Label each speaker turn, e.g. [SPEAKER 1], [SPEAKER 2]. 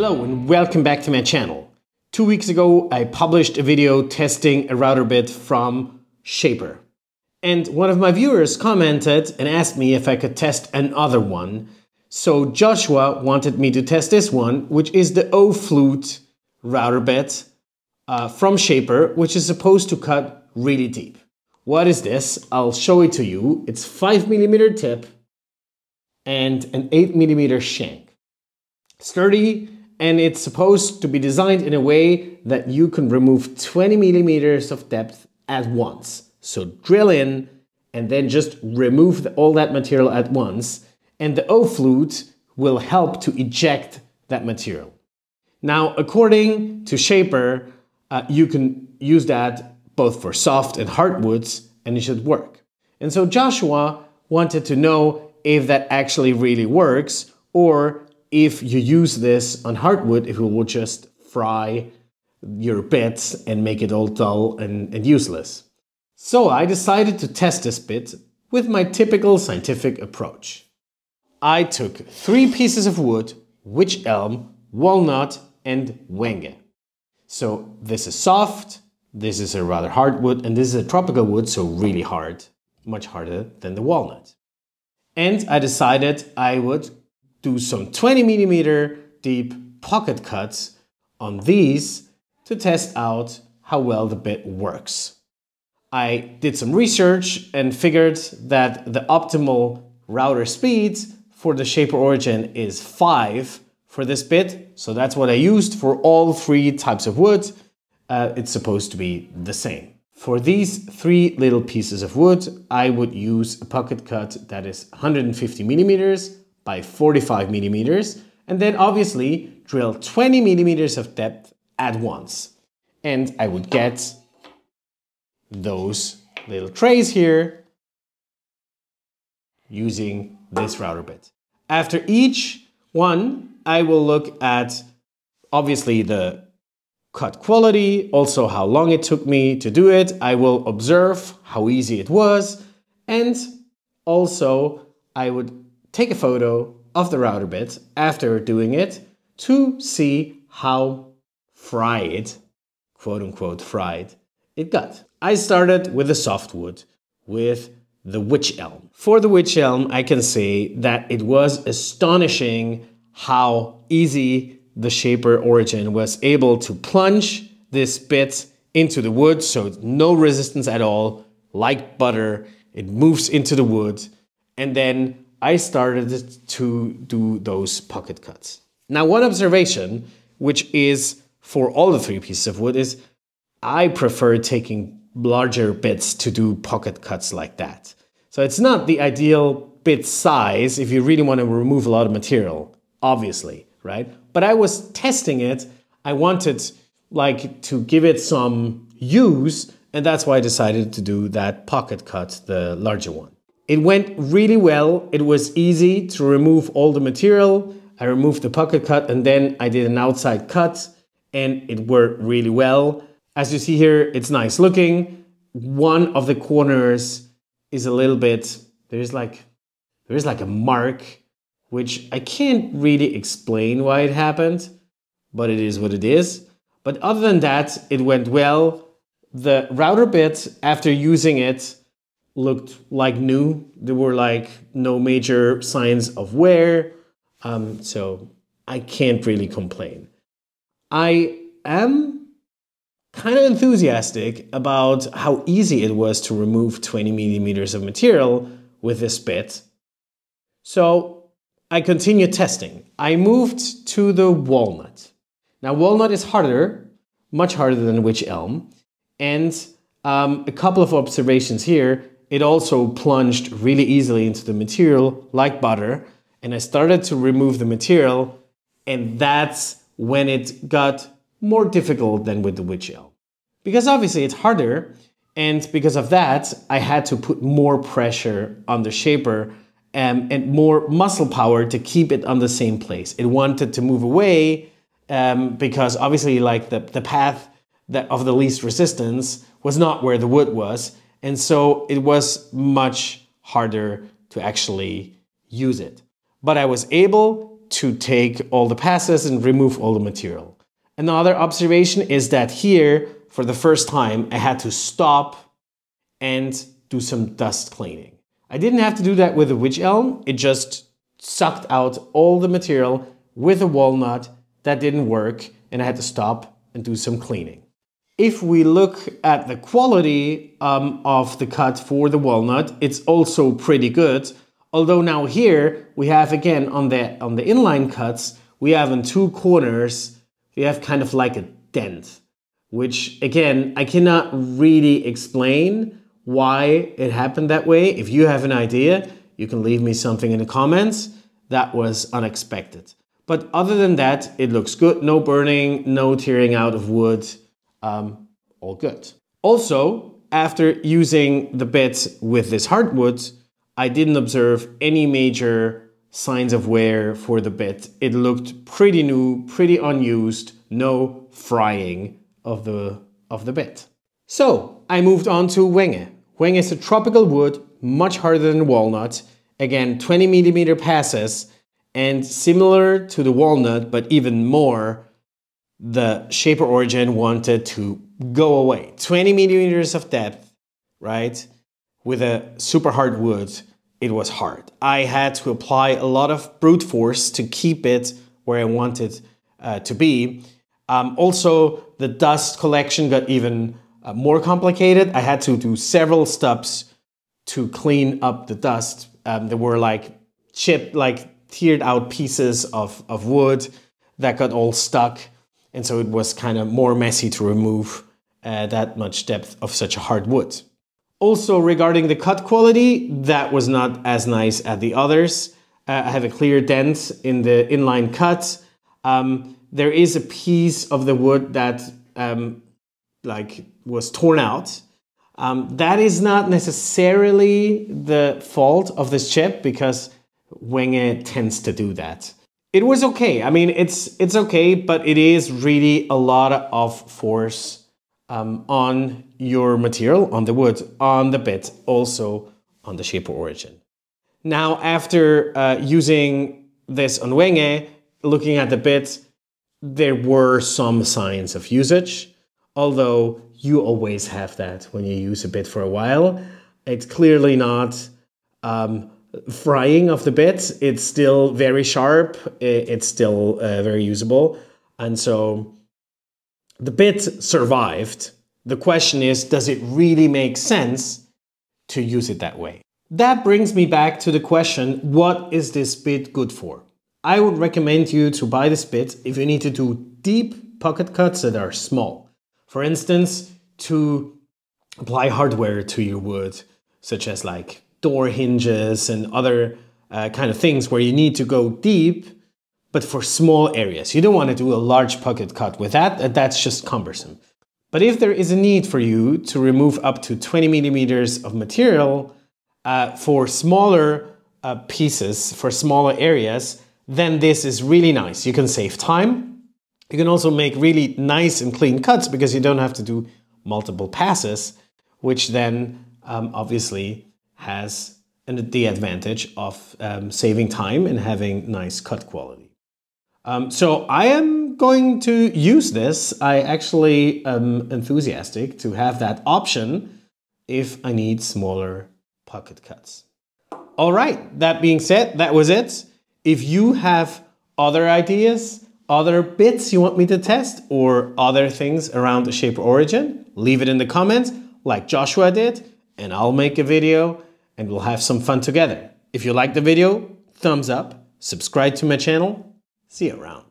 [SPEAKER 1] Hello and welcome back to my channel. Two weeks ago I published a video testing a router bit from Shaper. And one of my viewers commented and asked me if I could test another one. So Joshua wanted me to test this one, which is the O-Flute router bit uh, from Shaper, which is supposed to cut really deep. What is this? I'll show it to you. It's 5mm tip and an 8mm shank. Sturdy and it's supposed to be designed in a way that you can remove 20 millimeters of depth at once. So drill in and then just remove the, all that material at once and the O-flute will help to eject that material. Now, according to Shaper, uh, you can use that both for soft and hard woods and it should work. And so Joshua wanted to know if that actually really works or if you use this on hardwood, it will just fry your bits and make it all dull and, and useless. So I decided to test this bit with my typical scientific approach. I took three pieces of wood, wych elm, walnut, and wenge. So this is soft, this is a rather hard wood, and this is a tropical wood, so really hard, much harder than the walnut. And I decided I would do some 20 millimeter deep pocket cuts on these to test out how well the bit works. I did some research and figured that the optimal router speed for the Shaper Origin is 5 for this bit, so that's what I used for all three types of wood. Uh, it's supposed to be the same. For these three little pieces of wood, I would use a pocket cut that is 150 millimeters by 45 millimeters, and then obviously drill 20 millimeters of depth at once. And I would get those little trays here using this router bit. After each one, I will look at obviously the cut quality, also how long it took me to do it. I will observe how easy it was, and also I would take a photo of the router bit after doing it to see how fried, quote unquote fried, it got. I started with the softwood, with the wych elm. For the wych elm, I can say that it was astonishing how easy the Shaper Origin was able to plunge this bit into the wood, so no resistance at all, like butter. It moves into the wood, and then I started to do those pocket cuts. Now, one observation, which is for all the three pieces of wood, is I prefer taking larger bits to do pocket cuts like that. So it's not the ideal bit size if you really want to remove a lot of material, obviously, right? But I was testing it. I wanted like to give it some use, and that's why I decided to do that pocket cut, the larger one. It went really well. It was easy to remove all the material. I removed the pocket cut and then I did an outside cut and it worked really well. As you see here, it's nice looking. One of the corners is a little bit, there's like, there's like a mark, which I can't really explain why it happened, but it is what it is. But other than that, it went well. The router bit, after using it, looked like new. There were like no major signs of wear. Um, so I can't really complain. I am kind of enthusiastic about how easy it was to remove 20 millimeters of material with this bit. So I continued testing. I moved to the walnut. Now walnut is harder, much harder than wych elm. And um, a couple of observations here it also plunged really easily into the material like butter. And I started to remove the material, and that's when it got more difficult than with the wych elm. Because obviously it's harder, and because of that, I had to put more pressure on the shaper um, and more muscle power to keep it on the same place. It wanted to move away um, because obviously, like the, the path that of the least resistance was not where the wood was, and so it was much harder to actually use it. But I was able to take all the passes and remove all the material. Another observation is that here, for the first time, I had to stop and do some dust cleaning. I didn't have to do that with the wych elm. It just sucked out all the material with a walnut. That didn't work and I had to stop and do some cleaning. If we look at the quality um, of the cut for the walnut, it's also pretty good. Although now here we have again on the on the inline cuts, we have in two corners, we have kind of like a dent, which again, I cannot really explain why it happened that way. If you have an idea, you can leave me something in the comments. That was unexpected. But other than that, it looks good. No burning, no tearing out of wood. Um, all good. Also, after using the bit with this hardwood, I didn't observe any major signs of wear for the bit. It looked pretty new, pretty unused, no frying of the, of the bit. So I moved on to Wenge. Wenge is a tropical wood, much harder than walnut. Again, 20 millimeter passes and similar to the walnut, but even more, the Shaper Origin wanted to go away. 20 millimeters of depth, right? With a super hard wood, it was hard. I had to apply a lot of brute force to keep it where I wanted uh, to be. Um, also, the dust collection got even uh, more complicated. I had to do several steps to clean up the dust. Um, there were like chip, like tiered out pieces of, of wood that got all stuck. And so it was kind of more messy to remove uh, that much depth of such a hard wood. Also, regarding the cut quality, that was not as nice as the others. Uh, I have a clear dent in the inline cut. Um, there is a piece of the wood that um, like was torn out. Um, that is not necessarily the fault of this chip because Wenge tends to do that. It was okay. I mean, it's it's okay, but it is really a lot of force um, on your material, on the wood, on the bit, also on the Shaper Origin. Now, after uh, using this on Wenge, looking at the bit, there were some signs of usage, although you always have that when you use a bit for a while. It's clearly not um, frying of the bit, it's still very sharp. It's still uh, very usable. And so the bit survived. The question is, does it really make sense to use it that way? That brings me back to the question, what is this bit good for? I would recommend you to buy this bit if you need to do deep pocket cuts that are small. For instance, to apply hardware to your wood, such as like door hinges and other uh, kind of things where you need to go deep, but for small areas. You don't want to do a large pocket cut with that, that's just cumbersome. But if there is a need for you to remove up to 20 millimeters of material uh, for smaller uh, pieces, for smaller areas, then this is really nice. You can save time. You can also make really nice and clean cuts because you don't have to do multiple passes, which then um, obviously has an, the advantage of um, saving time and having nice cut quality. Um, so I am going to use this. I actually am enthusiastic to have that option if I need smaller pocket cuts. All right, that being said, that was it. If you have other ideas, other bits you want me to test, or other things around the Shaper Origin, leave it in the comments like Joshua did, and I'll make a video and we'll have some fun together. If you like the video, thumbs up, subscribe to my channel. See you around.